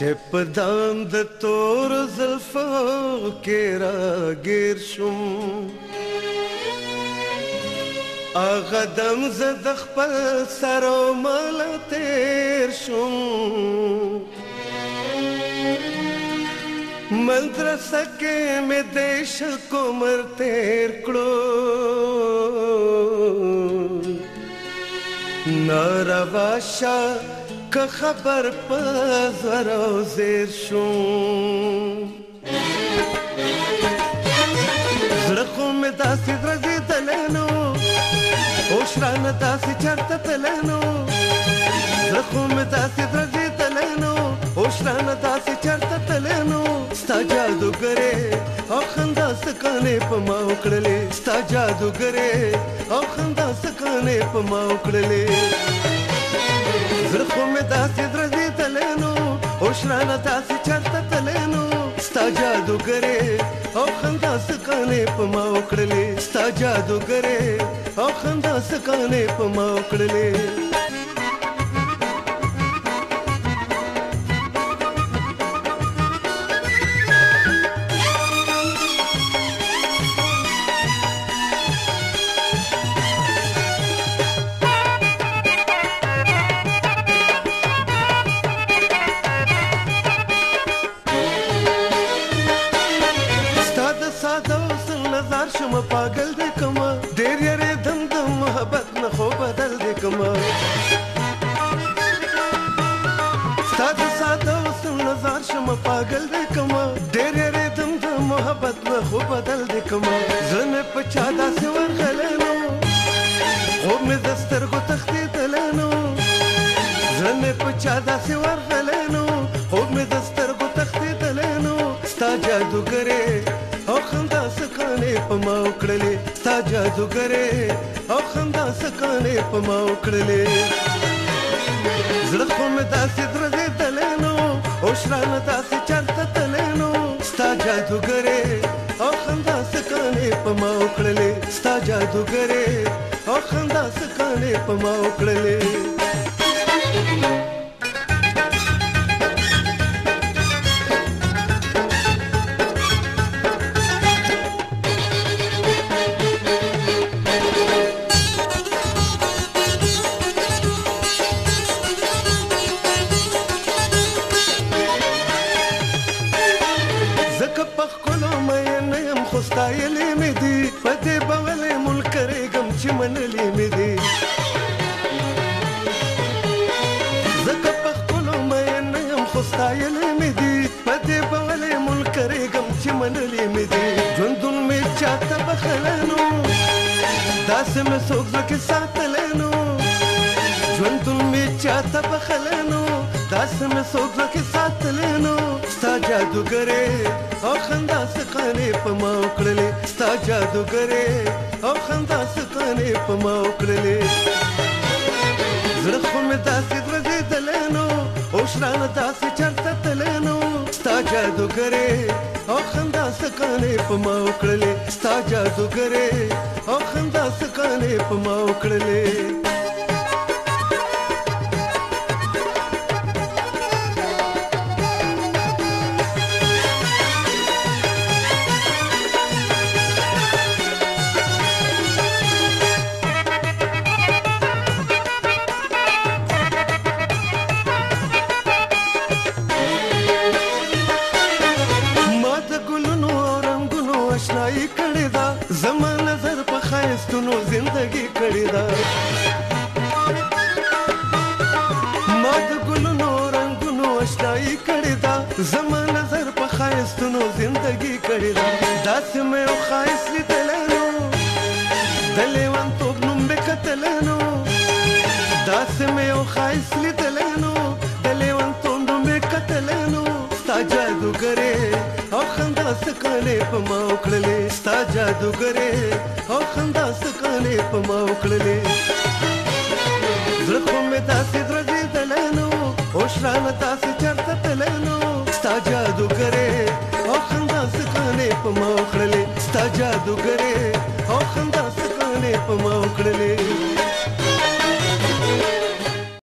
چې په داند تور زلفو کې را گیر شوم اغه دم زه د خپل سر او مل تیر شوم مدرسه کې مې دیش کومر تیر کړو ناروا شاه که خبر په زر او زیر شو زړه خو مې داسې درځېدلی نو اوس رانه داسې چېرته تللی نو زړه خو مې داسې درځېدلی نو اوس رانه داسې چېرته تللی نو ستا جادوګرې او خندا سکانه په ما وکړلې ستا جادوګرې او خندا سکانه په ما وکړلې زړه خو مې داسې درځېدلی نو اوس رانه داسې چېرته تللی نو ستا جادوګرې او خندا سکانې په ما وکړلې ستا جادوګرې او خندا سکانې په ما وکړلې کومه ستاسو ساده وسم نظر شم پاگل دې کومه ډېر ډېر دم د محبت و خو بدل دې کومه زن په چا داسې ورغلنو خو مې د سترګو تختې تلنو زن په چا داسې ورغلنو خو مې د سترګو تختې تلنو ستا جادوګرې په ما وکړلې ستا جادوګرې او خندا سکانې په ما وکړلې زړه خو مې داسې درځې دلې نو او شرانه داسې چرته تلې نو ستا جادوګرې او خندا سکانې په ما وکړلې ستا جادوګرې او خندا سکانې په ما وکړلې خدایلې مې دي پدې بولې ملک رېګم چې منلې مې دي زکه په خپل مې نه يم خو ستایلې مې دي پدې بولې ملک رېګم چې منلې مې دي ژوندون مې چاته بخلنو داس مې څوک زکه ساتلنو ژوندون مې چاته بخلنو داس مې څوک زکه ساتلنو جادوګرې او خندا سقانې په ما وکړلې ستا جادوګرې او خندا سقانې په ما وکړلې زړه خو مې داسې درځېدلې نو اوس رانه داسې چرته تلې نو ستا جادوګرې او خندا سقانې په ما وکړلې ستا جادوګرې او خندا سقانې په ما وکړلې जिंदगी कड़ीदा ما د ګلونو رنگونو اشنایی کړی دا زما نظر په خایستونو زندگی کړی دا داسې مې یو خایست لیدلی نو د لیونتوب نوم مې کتلی نو داسې مې یو خایست لیدلی نو د لیونتوب نوم مې کتلی نو ستا جادوګرې او خندا څه کړلې په ما وکړلې ستا جادوګرې او خندا څه وکړلې په ما وکړلې زړه خو مې تاسې درځېدلی نه و اوس رانه تاسې چېرته تللی نه و ستا جادوګرې او خندا سکانې په ما وکړلې ستا جادوګرې او خندا سکانې په ما وکړلې